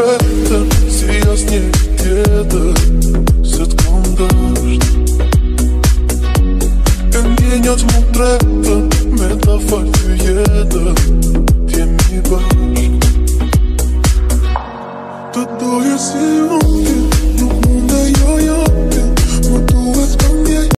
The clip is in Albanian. vetëm Si as një tjetër Se të kom dësht E një një të më tretëm Me ta falë të jetëm Të jemi bashk Të doje si unë